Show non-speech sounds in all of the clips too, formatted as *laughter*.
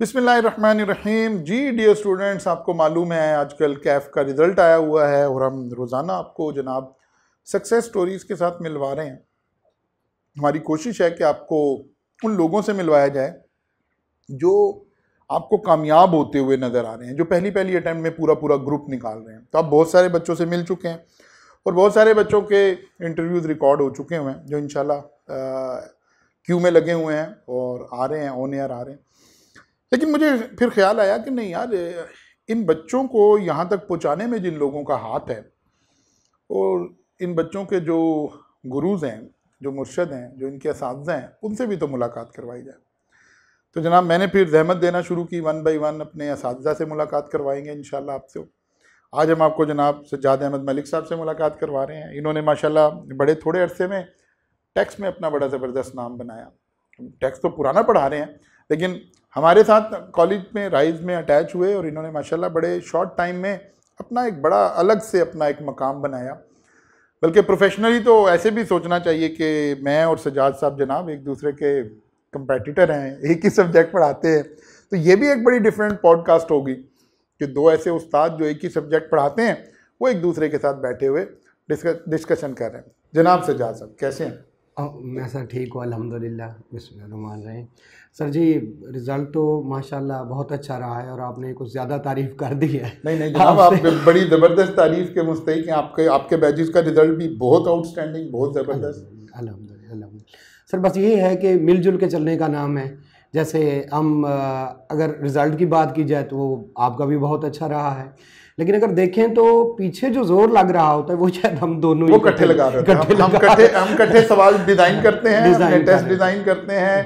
बिसमीम जी dear students आपको मालूम है, आजकल कैफ़ का रिज़ल्ट आया हुआ है और हम रोज़ाना आपको जनाब सक्सेस स्टोरीज़ के साथ मिलवा रहे हैं। हमारी कोशिश है कि आपको उन लोगों से मिलवाया जाए जो आपको कामयाब होते हुए नज़र आ रहे हैं, जो पहली पहली अटैम्प्ट में पूरा पूरा ग्रुप निकाल रहे हैं। तो आप बहुत सारे बच्चों से मिल चुके हैं और बहुत सारे बच्चों के इंटरव्यूज़ रिकॉर्ड हो चुके हुए हैं, जो इंशाल्लाह क्यू में लगे हुए हैं और आ रहे हैं ऑन एयर आ रहे हैं। लेकिन मुझे फिर ख्याल आया कि नहीं यार, इन बच्चों को यहाँ तक पहुँचाने में जिन लोगों का हाथ है और इन बच्चों के जो गुरुज हैं, जो मुर्शद हैं, जो इनके इस हैं, उनसे भी तो मुलाकात करवाई जाए। तो जनाब, मैंने फिर जहमत देना शुरू की, वन बाई वन अपने इस से मुलाकात करवाएँगे इन आपसे। आज हम आपको जनाब सज्जाद अहमद मलिक साहब से मुलाकात करवा रहे हैं। इन्होंने माशाल्लाह बड़े थोड़े अरसे में टैक्स में अपना बड़ा ज़बरदस्त नाम बनाया। टैक्स तो पुराना पढ़ा रहे हैं, लेकिन हमारे साथ कॉलेज में, राइज में अटैच हुए और इन्होंने माशाल्लाह बड़े शॉर्ट टाइम में अपना एक बड़ा अलग से अपना एक मकाम बनाया। बल्कि प्रोफेशनली तो ऐसे भी सोचना चाहिए कि मैं और सजाद साहब जनाब एक दूसरे के कंपेटिटर हैं, एक ही सब्जेक्ट पढ़ाते हैं। तो ये भी एक बड़ी डिफरेंट पॉडकास्ट होगी कि दो ऐसे उस्ताद जो एक ही सब्जेक्ट पढ़ाते हैं, वो एक दूसरे के साथ बैठे हुए डिस्कशन कर रहे हैं। जनाब सजाद साहब, कैसे हैं? मैं सर ठीक हूँ अल्हम्दुलिल्लाह बिस्मिल्लाह रहे सर जी रिज़ल्ट तो माशाल्लाह बहुत अच्छा रहा है और आपने कुछ ज़्यादा तारीफ़ कर दी है। नहीं नहीं जनाब आप बड़ी ज़बरदस्त तारीफ़ के मुस्तक हैं। आपके आपके बैचेस का रिज़ल्ट भी बहुत आउटस्टैंडिंग बहुत ज़बरदस्त। अलहमदिल्ला सर बस ये है कि मिलजुल के चलने का नाम है। जैसे हम अगर रिज़ल्ट की बात की जाए तो आपका भी बहुत अच्छा रहा है। लेकिन अगर देखें तो पीछे जो ज़ोर लग रहा होता है वो शायद हम दोनों वो इकट्ठे लगा रहे हैं। हम इकट्ठे हम इकट्ठे सवाल डिज़ाइन करते हैं डिज़ाइन टेस्ट डिज़ाइन करते हैं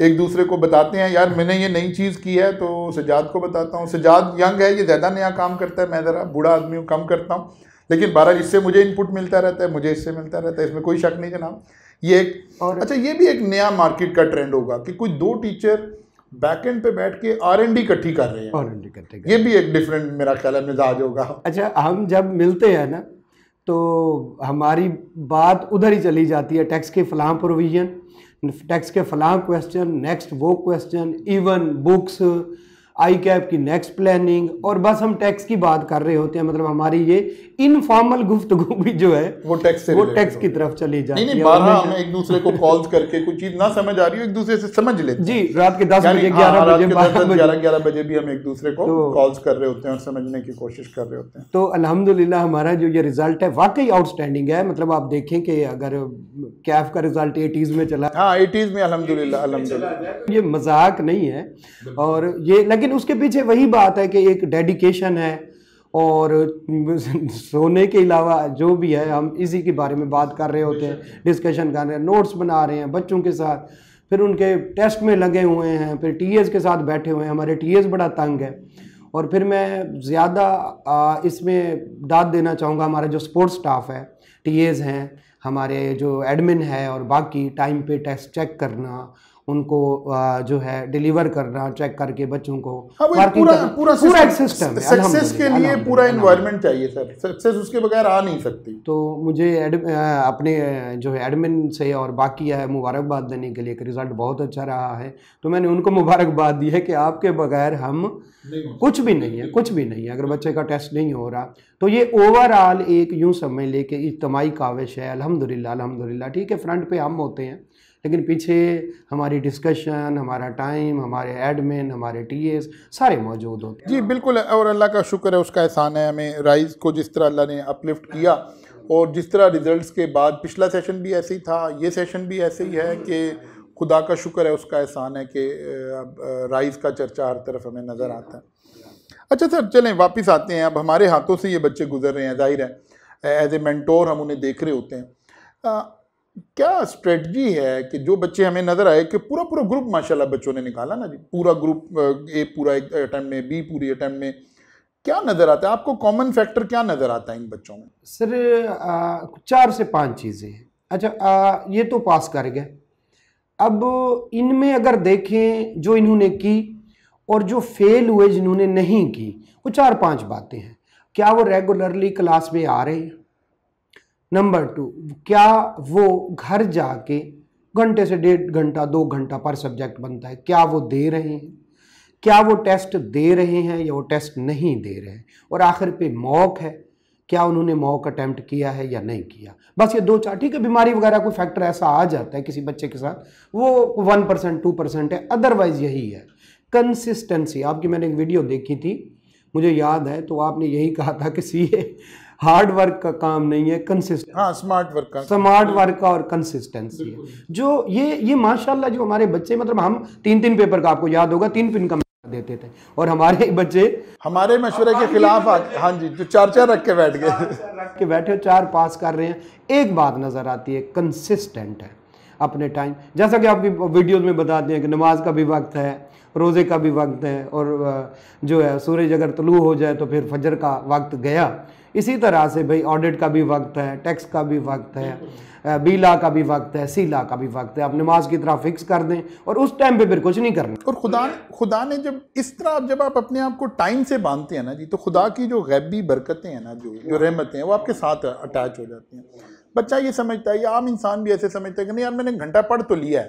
एक दूसरे को बताते हैं यार मैंने ये नई चीज़ की है तो सजाद को बताता हूँ। सजाद यंग है ये ज़्यादा नया काम करता है मैं ज़रा बूढ़ा आदमी हूँ कम करता हूँ। लेकिन बारह इससे मुझे इनपुट मिलता रहता है मुझे इससे मिलता रहता है इसमें कोई शक नहीं जनाब। ये एक और अच्छा ये भी एक नया मार्केट का ट्रेंड होगा कि कोई दो टीचर बैकएंड पे बैठ के आर एन डी इकट्ठी कर रहे हैं। आर एन डी इकट्ठी ये भी एक डिफरेंट मेरा ख्याल है मिजाज होगा। अच्छा हम जब मिलते हैं ना तो हमारी बात उधर ही चली जाती है टैक्स के फलाम प्रोविज़न टैक्स के फलाम क्वेश्चन नेक्स्ट वो question even books I cap की नेक्स्ट प्लानिंग और बस हम टैक्स की बात कर रहे होते हैं मतलब हमारी ये इनफॉर्मल गुफ्तगु भी जो है वो टैक्स से वो टैक्स की तरफ़ चली जाती है बारह हमें एक दूसरे को कॉल्स करके कुछ चीज़ ना समझ आ रही हो एक दूसरे से समझ लेते जी रात के दस बजे हाँ, ग्यारह बजे ग्यारह ग्यारह बजे भी हम एक दूसरे को कॉल्स तो कर रहे होते हैं और समझने की कोशिश कर रहे होते हैं। तो अलहमदुल्ला हमारा जो ये रिज़ल्ट है वाकई आउटस्टैंडिंग है। मतलब आप देखें कि अगर कैफ का रिज़ल्ट एटीज में चला हाँ एटीज में अलहमदुल्ला अलहमदुल्ला ये मज़ाक नहीं है और ये लेकिन उसके पीछे वही बात है कि एक डेडिकेशन है और सोने के अलावा जो भी है हम इसी के बारे में बात कर रहे होते हैं डिस्कशन कर रहे हैं नोट्स बना रहे हैं बच्चों के साथ फिर उनके टेस्ट में लगे हुए हैं फिर टीएस के साथ बैठे हुए हैं हमारे टीएस बड़ा तंग है। और फिर मैं ज़्यादा इसमें दाद देना चाहूँगा हमारा जो स्पोर्ट्स स्टाफ है टीएस हैं हमारे जो एडमिन है और बाकी टाइम पे टेस्ट चेक करना उनको जो है डिलीवर करना चेक करके बच्चों को हाँ पूरा पूरा पूरा सिस्टम सक्सेस के लिए पूरा एनवायरनमेंट चाहिए सर सक्सेस उसके बगैर आ नहीं सकती। तो मुझे अपने जो है एडमिन से और बाकी है मुबारकबाद देने के लिए रिज़ल्ट बहुत अच्छा रहा है। तो मैंने उनको *laughs* मुबारकबाद दी है कि आपके बगैर हम कुछ भी नहीं है कुछ भी नहीं है अगर बच्चे का टेस्ट नहीं हो रहा। तो ये ओवरऑल एक यूँ समझ ले कि इज्तमाही काविश है। अलहमदिल्ला अलहमदिल्ला ठीक है फ्रंट पे हम होते हैं। लेकिन पीछे हमारी डिस्कशन हमारा टाइम हमारे एडमिन हमारे टीएस सारे मौजूद होते हैं। जी बिल्कुल और अल्लाह का शुक्र है उसका एहसान है हमें राइज़ को जिस तरह अल्लाह ने अपलिफ्ट किया और जिस तरह रिजल्ट्स के बाद पिछला सेशन भी ऐसे ही था ये सेशन भी ऐसे ही है कि खुदा का शुक्र है उसका एहसान है कि राइज़ का चर्चा हर तरफ़ हमें नज़र आता है। अच्छा सर चलें वापस आते हैं। अब हमारे हाथों से ये बच्चे गुजर रहे हैं ज़ाहिर है। एज ए मैंटोर हम उन्हें देख रहे होते हैं। क्या स्ट्रेटजी है कि जो बच्चे हमें नज़र आए कि पूरा पूरा ग्रुप माशाल्लाह बच्चों ने निकाला ना जी? पूरा ग्रुप ए पूरा एक में बी पूरी अटैम्प्ट में। क्या नज़र आता है? आपको कॉमन फैक्टर क्या नज़र आता है इन बच्चों में? सर चार से पाँच चीज़ें। हैं अच्छा आ, ये तो पास कर गए। अब इनमें अगर देखें जो इन्होंने की और जो फेल हुए जिन्होंने नहीं की वो चार पाँच बातें हैं। क्या वो रेगुलरली क्लास में आ रहे हैं? नंबर टू, क्या वो घर जाके घंटे से डेढ़ घंटा, दो घंटा पर सब्जेक्ट बनता है? क्या वो दे रहे हैं? क्या वो टेस्ट दे रहे हैं या वो टेस्ट नहीं दे रहे हैं? और आखिर पे मौक है? क्या उन्होंने मॉक अटैम्प्ट किया है या नहीं किया? बस ये दो चार, ठीक है, बीमारी वगैरह कोई फैक्टर ऐसा आ जाता है किसी बच्चे के साथ, वो वन परसेंट, टू परसेंट है अदरवाइज़ यही है। कंसिस्टेंसी आपकी मैंने एक वीडियो देखी थी, मुझे याद है तो आपने यही कहा था कि सीए हार्ड वर्क का काम नहीं है कंसिस्टेंट हाँ स्मार्ट वर्क का। स्मार्ट वर्क का और कंसिस्टेंसी है। जो ये ये माशाल्लाह जो हमारे बच्चे मतलब हम तीन तीन पेपर का आपको याद होगा तीन पिन का देते थे। और हमारे बच्चे हमारे मशवरे के खिलाफ हाँ जी जो चार चार रख के बैठ गए। रख के बैठे चार पास कर रहे हैं। एक बात नज़र आती है कंसिस्टेंट है अपने टाइम जैसा कि आपकी वीडियोज़ में बताते हैं कि नमाज़ का भी वक्त है रोज़े का भी वक्त है और जो है सूरज अगर तलू हो जाए तो फिर फजर का वक्त गया। इसी तरह से भाई ऑडिट का भी वक्त है टैक्स का भी वक्त है बी ला का भी वक्त है सी ला का भी वक्त है। आप नमाज़ की तरह फिक्स कर दें और उस टाइम पे फिर कुछ नहीं करना। और खुदा खुदा ने जब, इस तरह जब आप अपने आप को टाइम से बांधते हैं ना जी तो खुदा की जो गैबी बरकतें हैं ना जो जो रहमतें हैं, वो आपके साथ अटैच हो जाती हैं। बच्चा ये समझता है, या आम इंसान भी ऐसे समझता है कि नहीं यार मैंने घंटा पढ़ तो लिया है।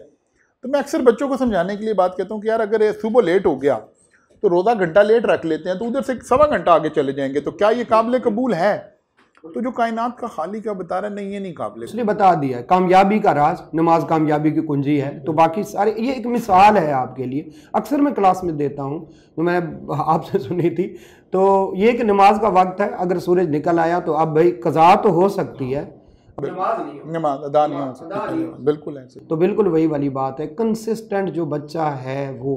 तो मैं अक्सर बच्चों को समझाने के लिए बात कहता हूँ कि यार अगर सुबह लेट हो गया तो रोज़ा घंटा लेट रख लेते हैं तो उधर से सवा घंटा आगे चले जाएँगे तो क्या ये काबिल कबूल है? तो जो कायनात का खाली का बता रहा नहीं, ये नहीं काबिल इसलिए बता दिया है, कामयाबी का राज, नमाज़ कामयाबी की कुंजी है तो बाकी सारे, ये एक मिसाल है आपके लिए, अक्सर मैं क्लास में देता हूँ जो मैंने आपसे सुनी थी तो ये कि नमाज़ का वक्त है, अगर सूरज निकल आया तो अब भाई कज़ा तो हो सकती है नमाज़ अदा नहीं हो बिल्कुल ऐसे। तो बिल्कुल वही वाली बात है कंसिस्टेंट जो बच्चा है वो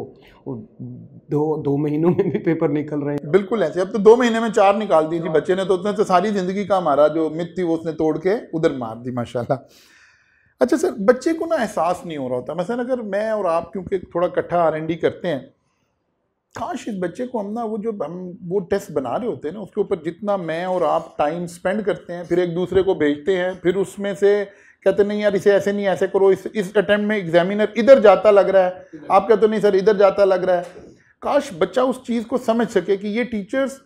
दो दो महीनों में भी पेपर निकल रहे हैं। बिल्कुल ऐसे। अब तो दो महीने में चार निकाल दी थी बच्चे ने तो उसने तो सारी ज़िंदगी का मारा जो मित थी वो उसने तोड़ के उधर मार दी माशाल्लाह। अच्छा सर बच्चे को ना एहसास नहीं हो रहा होता। मसलन अगर मैं और आप क्योंकि थोड़ा कट्ठा आर करते हैं काश इस बच्चे को हम ना वो जो हम वो टेस्ट बना रहे होते हैं ना, उसके ऊपर जितना मैं और आप टाइम स्पेंड करते हैं, फिर एक दूसरे को भेजते हैं, फिर उसमें से कहते नहीं यार, इसे ऐसे नहीं, ऐसे करो, इस इस अटैम्प्ट में एग्जामिनर इधर जाता लग रहा है। आप कहते नहीं सर, इधर जाता लग रहा है। काश बच्चा उस चीज़ को समझ सके कि ये टीचर्स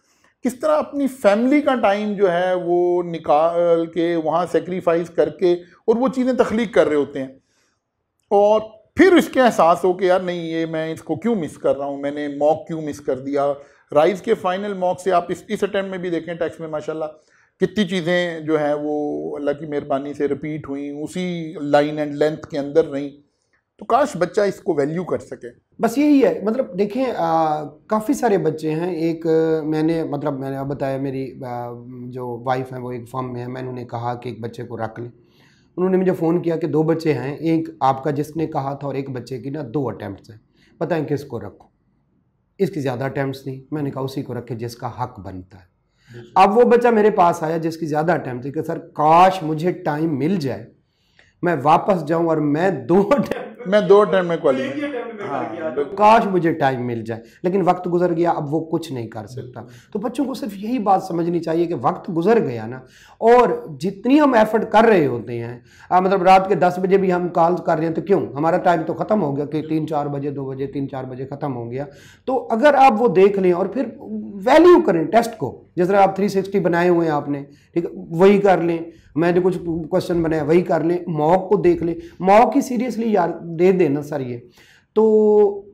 किस तरह अपनी फैमिली का टाइम जो है वो निकाल के, वहाँ सेक्रीफाइस करके और वो चीज़ें तख्लीक कर रहे होते हैं। और फिर इसके एहसास हो कि यार नहीं ये मैं इसको क्यों मिस कर रहा हूँ? मैंने मॉक क्यों मिस कर दिया? राइज के फाइनल मॉक से आप इस इस अटैम्प्ट में भी देखें टैक्स में माशाल्लाह कितनी चीज़ें जो है वो अल्लाह की मेहरबानी से रिपीट हुई उसी लाइन एंड लेंथ के अंदर रहीं। तो काश बच्चा इसको वैल्यू कर सके। बस यही है मतलब देखें काफ़ी सारे बच्चे हैं। एक मैंने मतलब मैंने बताया मेरी आ, जो वाइफ है वो एक फॉर्म में है। मैंने उन्हें कहा कि एक बच्चे को रख लें। उन्होंने मुझे फ़ोन किया कि दो बच्चे हैं एक आपका जिसने कहा था और एक बच्चे की ना दो अटैम्प्ट हैं। बताएँ किसको रखो? इसकी ज़्यादा अटैम्प्ट थी मैंने कहा उसी को रखे जिसका हक बनता है। अब वो बच्चा मेरे पास आया जिसकी ज़्यादा अटैम्प्ट थी कि सर काश मुझे टाइम मिल जाए मैं वापस जाऊँ और मैं दो *laughs* मैं दो टाइम में क्वालिफाई हाँ, काश मुझे टाइम मिल जाए लेकिन वक्त गुजर गया अब वो कुछ नहीं कर सकता। तो बच्चों को सिर्फ़ यही बात समझनी चाहिए कि वक्त गुजर गया ना और जितनी हम एफर्ट कर रहे होते हैं आ, मतलब रात के दस बजे भी हम कॉल कर रहे हैं तो क्यों? हमारा टाइम तो ख़त्म हो गया कि तीन चार बजे दो बजे तीन चार बजे ख़त्म हो गया। तो अगर आप वो देख लें और फिर वैल्यू करें टेस्ट को जिस तरह आप 360 बनाए हुए हैं आपने, ठीक है, वही कर लें। मैंने कुछ क्वेश्चन बनाया, वही कर लें, मॉक को देख लें। मॉक ही सीरियसली यार, दे देना सर ये। तो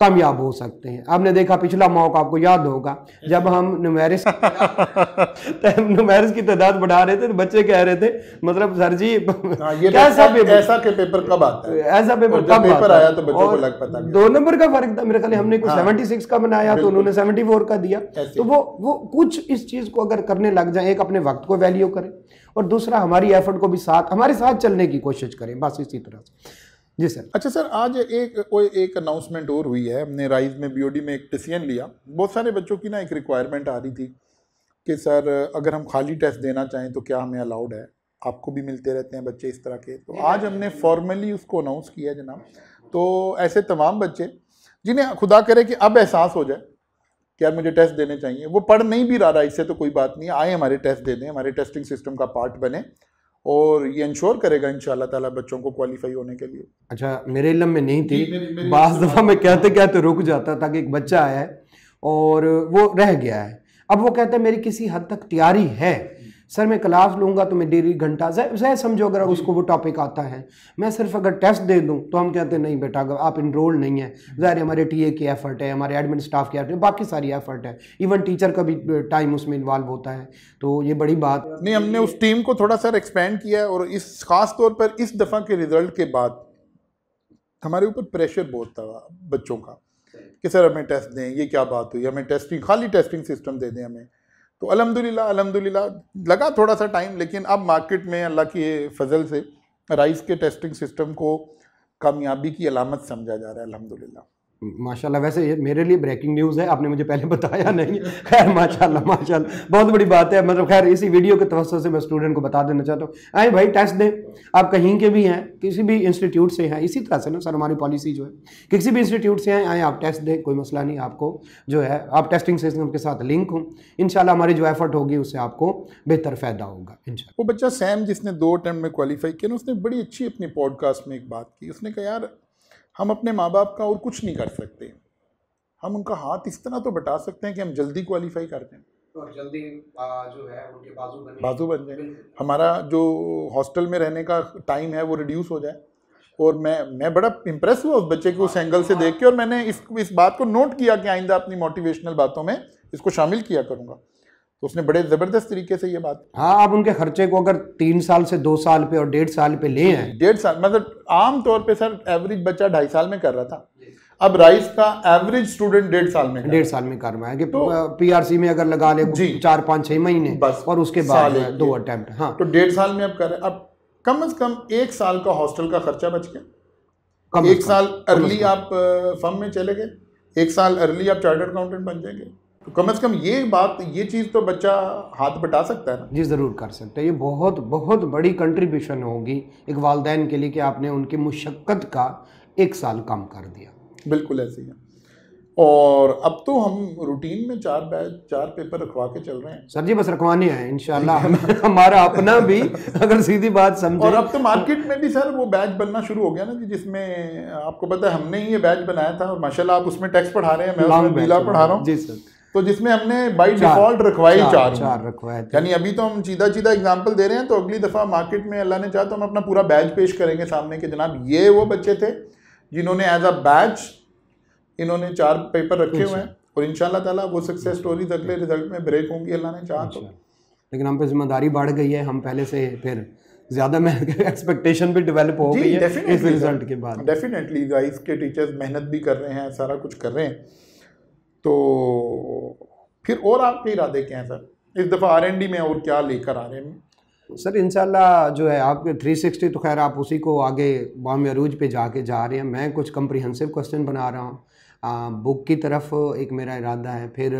कामयाब हो सकते हैं। आपने देखा पिछला मौका आपको याद होगा जब हम नुमेरिस *laughs* *laughs* नुमेरिस की तादाद बढ़ा रहे थे तो बच्चे कह रहे थे मतलब सर जी हाँ, कैसा पेपर ऐसा के पेपर कब आता है? ऐसा पेपर कब पेपर आया तो बच्चों को लग पता दो नंबर का फ़र्क था मेरे ख्याल हमने कुछ सेवेंटी हाँ। सिक्स का बनाया तो उन्होंने सेवेंटी फोर का दिया। तो वो वो कुछ इस चीज़ को अगर करने लग जाए एक अपने वक्त को वैल्यू करें और दूसरा हमारी एफर्ट को भी साथ हमारे साथ चलने की कोशिश करें बस इसी तरह से। जी सर। अच्छा सर, आज एक कोई एक अनाउंसमेंट और हुई है। हमने राइज में बीओडी में एक डिसीज़न लिया। बहुत सारे बच्चों की ना एक रिक्वायरमेंट आ रही थी कि सर, अगर हम खाली टेस्ट देना चाहें तो क्या हमें अलाउड है? आपको भी मिलते रहते हैं बच्चे इस तरह के। तो आज हमने फॉर्मली उसको अनाउंस किया जनाब। तो ऐसे तमाम बच्चे जिन्हें खुदा करे कि अब एहसास हो जाए कि यार मुझे टेस्ट देने चाहिए, वो पढ़ नहीं भी रहा इससे तो कोई बात नहीं आए हमारे टेस्ट दे दें, हमारे टेस्टिंग सिस्टम का पार्ट बने। और ये इंश्योर करेगा इन ताला बच्चों को क्वालिफाई होने के लिए। अच्छा मेरे इलम में नहीं थी। बाज़ दफ़ा मैं कहते कहते रुक जाता था कि एक बच्चा आया है और वो रह गया है। अब वो कहते हैं मेरी किसी हद तक तैयारी है। सर मैं क्लास लूँगा तो मैं डेली घंटा जय समझो अगर उसको वो टॉपिक आता है। मैं सिर्फ़ अगर टेस्ट दे दूँ तो हम कहते हैं नहीं बेटा अगर आप इनरोल नहीं है ज़ाहिर हमारे टी की एफर्ट है हमारे एडमिन स्टाफ की एफर्ट है बाकी सारी एफर्ट है। इवन टीचर का भी टाइम उसमें इन्वॉल्व होता है। तो ये बड़ी बात। नहीं हमने उस टीम को थोड़ा सा एक्सपेंड किया है और इस खास तौर पर इस दफ़ा के रिज़ल्ट के बाद हमारे ऊपर प्रेशर बहुत था बच्चों का कि सर हमें टेस्ट दें ये क्या बात हुई? हमें टेस्टिंग खाली टेस्टिंग सिस्टम दे दें हमें। तो अलहमदिल्ला अलहमदिल्ला लगा थोड़ा सा टाइम लेकिन अब मार्केट में अल्लाह की फजल से राइस के टेस्टिंग सिस्टम को कामयाबी की अलामत समझा जा रहा है अलहमदिल्ला माशाल्लाह, वैसे ये मेरे लिए ब्रेकिंग न्यूज़ है, आपने मुझे पहले बताया नहीं। खैर, माशाल्लाह माशाल्लाह, बहुत बड़ी बात है। मतलब खैर, इसी वीडियो के तवस्त से मैं स्टूडेंट को बता देना चाहता हूँ। आए भाई टेस्ट दें। आप कहीं के भी हैं, किसी भी इंस्टीट्यूट से हैं, इसी तरह से ना, सर, हमारी पॉलिसी जो है, किसी भी इंस्टीट्यूट से हैं आए, आप टेस्ट दें। कोई मसला नहीं, आपको जो है, आप टेस्टिंग सिस्टम के साथ लिंक हों। इन हमारी जो एफर्ट होगी, उससे आपको बेहतर फ़ायदा होगा इन वो बच्चा, सैम जिसने दो अटैम्प्ट में क्वालिफाई किया ना, उसने बड़ी अच्छी अपनी पॉडकास्ट में एक बात की। उसने कहा, यार हम अपने माँ बाप का और कुछ नहीं कर सकते। हम उनका हाथ इस तरह तो बटा सकते हैं कि हम जल्दी क्वालिफाई कर दें। और जल्दी जो है उनके बाजू बन। बाजू बन जाए। हमारा जो हॉस्टल में रहने का टाइम है वो रिड्यूस हो जाए। और मैं मैं बड़ा इम्प्रेस हुआ उस बच्चे को उस एंगल से देख के और मैंने इस इस बात को नोट किया कि आइंदा अपनी मोटिवेशनल बातों में इसको शामिल किया करूँगा। तो उसने बड़े ज़बरदस्त तरीके से ये बात हाँ आप उनके खर्चे को अगर तीन साल से दो साल पे और डेढ़ साल पे ले हैं डेढ़ साल मतलब आम तौर पे सर एवरेज बच्चा ढाई साल में कर रहा था। अब राइस का एवरेज स्टूडेंट डेढ़ साल में डेढ़ साल में कर रहा है कि तो, पीआरसी में अगर लगा ले चार पाँच छह महीने बस और उसके बाद दो अटेम्प्ट हाँ। तो डेढ़ साल में अब कर रहे अब कम अज कम एक साल का हॉस्टल का खर्चा बच गया। एक साल अर्ली आप फर्म में चले गए। एक साल अर्ली आप चार्टर्ड अकाउंटेंट बन जाएँगे। तो कम अज कम ये बात ये चीज़ तो बच्चा हाथ बटा सकता है ना। जी ज़रूर कर सकता है। ये बहुत बहुत बड़ी कंट्रीब्यूशन होगी एक वालदेन के लिए कि आपने उनकी मुशक्क़त का एक साल कम कर दिया। बिल्कुल ऐसे ही और अब तो हम रूटीन में चार बैच चार पेपर रखवा के चल रहे हैं। सर जी बस रखवाने हैं इंशाल्लाह। *laughs* हमारा अपना भी अगर सीधी बात समझे। और अब तो मार्केट में भी सर वो बैच बनना शुरू हो गया ना जी जिसमें आपको पता है हमने ही ये बैच बनाया था और माशाल्लाह आप उसमें टैक्स पढ़ा रहे हैं मैं उसमें पढ़ा रहा हूँ। जी सर। तो जिसमें हमने बाई डिफ़ॉल्ट रखवाई चार चार रखवाए यानी अभी तो हम सीधा सीधा एग्ज़ाम्पल दे रहे हैं तो अगली दफ़ा मार्केट में अल्लाह ने चाहा तो हम अपना पूरा बैच पेश करेंगे सामने के जनाब। ये वो बच्चे थे जिन्होंने एज अ बैच इन्होंने चार पेपर रखे हुए हैं और इन ताला वो सक्सेस स्टोरीज अगले रिज़ल्ट में ब्रेक होंगी अल्लाह ने चाहा तो। लेकिन हम पे ज़िम्मेदारी बढ़ गई है हम पहले से फिर ज़्यादा एक्सपेक्टेशन *laughs* भी डेवलप हो गई है इस रिज़ल्ट के बाद। डेफिनेटली गाइस के टीचर्स मेहनत भी कर रहे हैं सारा कुछ कर रहे हैं। तो फिर और आपके इरादे क्या हैं, सर? इस दफ़ा आर एन डी में और क्या लेकर आ रहे हैं? सर, इंशाल्लाह जो है आपके 360 तो खैर आप उसी को आगे बाम अरूज पे जाके जा रहे हैं। मैं कुछ कम्प्रीहेंसिव क्वेश्चन बना रहा हूँ। बुक की तरफ़ एक मेरा इरादा है, फिर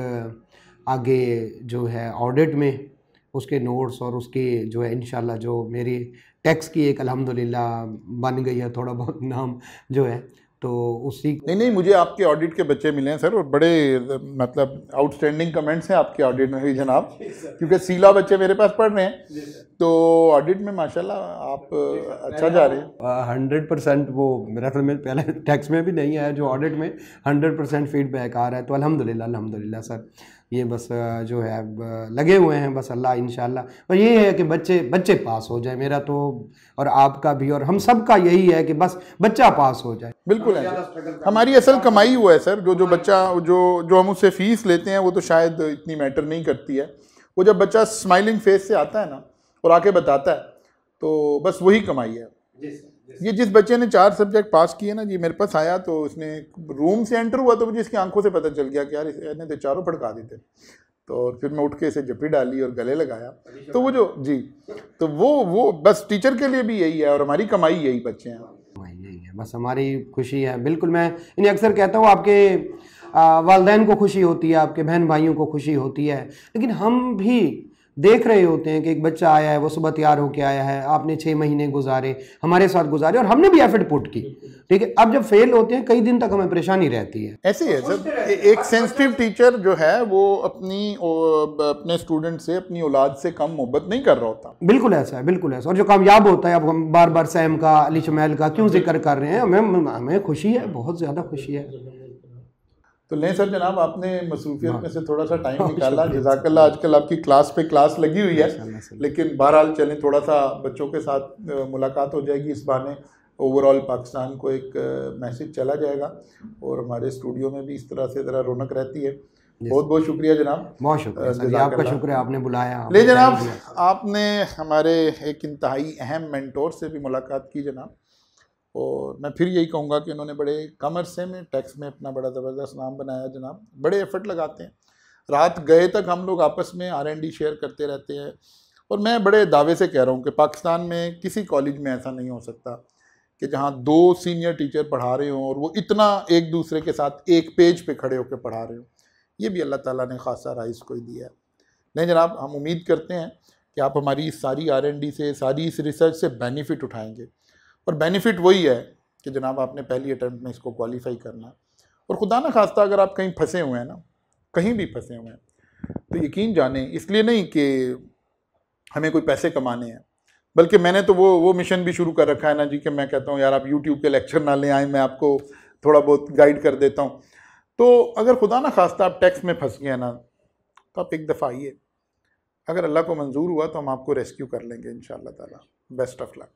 आगे जो है ऑडिट में उसके नोट्स और उसकी जो है इनशाला जो मेरी टैक्स की एक अल्हम्दुलिल्लाह बन गई है, थोड़ा बहुत नाम जो है। तो उसी नहीं नहीं मुझे आपके ऑडिट के बच्चे मिले हैं सर और बड़े मतलब आउटस्टैंडिंग कमेंट्स हैं आपके ऑडिट में भी जनाब। क्योंकि सीला बच्चे मेरे पास पढ़ रहे हैं। तो ऑडिट में माशाल्लाह आप अच्छा जा रहे हैं। हंड्रेड परसेंट वो मेरा ख्याल में पहले *laughs* टैक्स में भी नहीं आया जो ऑडिट में हंड्रेड परसेंट फीडबैक आ रहा है। तो अलहमदिल्ला अलहमदिल्ला सर। ये बस जो है लगे हुए हैं बस अल्लाह इन और ये है कि बच्चे बच्चे पास हो जाए मेरा तो और आपका भी और हम सब का यही है कि बस बच्चा पास हो जाए। बिल्कुल है। हमारी असल कमाई हुआ है सर जो जो बच्चा जो जो हम उससे फ़ीस लेते हैं वो तो शायद इतनी मैटर नहीं करती है। वो जब बच्चा स्माइलिंग फेस से आता है ना और आके बताता है तो बस वही कमाई है। ये जिस बच्चे ने चार सब्जेक्ट पास किए ना, जी मेरे पास आया तो उसने रूम से एंटर हुआ तो मुझे इसकी आँखों से पता चल गया कि यार इसने तो चारों पड़का देते। तो फिर मैं उठ के इसे जपी डाली और गले लगाया। तो वो जो, जी तो वो वो बस टीचर के लिए भी यही है और हमारी कमाई यही बच्चे हैं। यही है, बस हमारी खुशी है। बिल्कुल मैं इन्हें अक्सर कहता हूँ, आपके वालदेन को खुशी होती है, आपके बहन भाइयों को खुशी होती है। लेकिन हम भी देख रहे होते हैं कि एक बच्चा आया है वो सुबह तैयार होकर आया है आपने छः महीने गुजारे हमारे साथ गुजारे और हमने भी एफर्ट पुट की। ठीक है अब जब फेल होते हैं कई दिन तक हमें परेशानी रहती है। ऐसे ही है सर एक सेंसिटिव टीचर जो है वो अपनी अपने स्टूडेंट से अपनी औलाद से कम मोहब्बत नहीं कर रहा होता। बिल्कुल ऐसा है बिल्कुल ऐसा और जो कामयाब होता है अब हम बार बार सैम का अली शमैल का क्यों ज़िक्र कर रहे हैं हमें हमें खुशी है बहुत ज़्यादा खुशी है। तो लें सर जनाब आपने मसरूफियत में से थोड़ा सा टाइम निकाला। जजाकल्ला आजकल आपकी क्लास पे क्लास लगी हुई है। लेकिन बहरहाल चलें थोड़ा सा बच्चों के साथ मुलाकात हो जाएगी इस बहाने। ओवरऑल पाकिस्तान को एक मैसेज चला जाएगा और हमारे स्टूडियो में भी इस तरह से ज़रा रौनक रहती है। बहुत बहुत शुक्रिया जनाब। बहुत शुक्रिया आपका शुक्रिया आपने बुलाया ले जनाब आपने हमारे एक इंतहाई अहम मैंटोर से भी मुलाकात की जनाब। और मैं फिर यही कहूँगा कि उन्होंने बड़े कम में टैक्स में अपना बड़ा ज़बरदस्त नाम बनाया जनाब। बड़े एफर्ट लगाते हैं। रात गए तक हम लोग आपस में आर एन डी शेयर करते रहते हैं। और मैं बड़े दावे से कह रहा हूँ कि पाकिस्तान में किसी कॉलेज में ऐसा नहीं हो सकता कि जहाँ दो सीनियर टीचर पढ़ा रहे हों और वो इतना एक दूसरे के साथ एक पेज पे खड़े होकर पढ़ा रहे हों। ये भी अल्लाह ताला ने खासा राइस को ही दिया है। नहीं जनाब, हम उम्मीद करते हैं कि आप हमारी सारी आर एन डी से, सारी इस रिसर्च से बेनिफिट उठाएँगे। और बेनिफिट वही है कि जनाब आपने पहली अटैम्प्ट में इसको क्वालिफाई करना। है और खुदा ना खास्ता अगर आप कहीं फंसे हुए हैं ना, कहीं भी फंसे हुए हैं तो यकीन जाने, इसलिए नहीं कि हमें कोई पैसे कमाने हैं, बल्कि मैंने तो वो वो मिशन भी शुरू कर रखा है ना जी कि मैं कहता हूँ, यार आप यूट्यूब के लेक्चर ना ले आए, मैं आपको थोड़ा बहुत गाइड कर देता हूँ। तो अगर खुदा ना खास्ता आप टैक्स में फंस गए ना तो आप एक दफ़ा आइए। अगर अल्लाह को मंजूर हुआ तो हम आपको रेस्क्यू कर लेंगे इन ताला। Best of luck